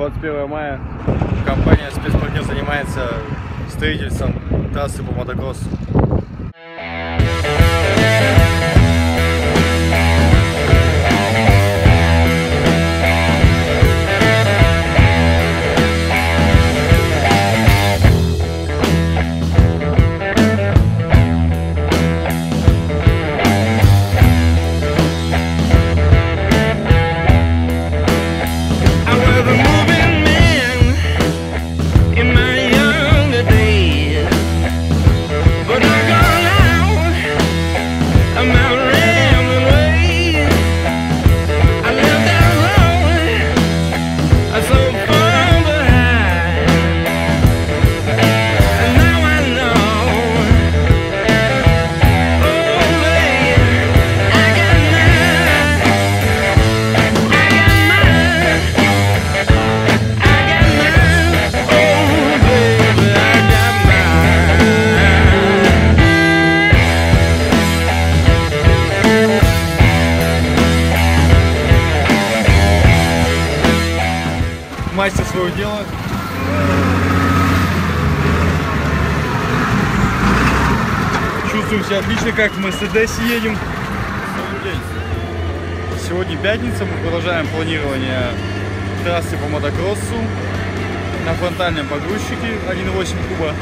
21 мая. Компания спецпартнер занимается строительством трассы по мотокроссу. Мастер своего дела. Чувствуем себя отлично, как в Мерседесе едем. Сегодня пятница, мы продолжаем планирование трассы по мотокроссу на фронтальном погрузчике 1.8 куба.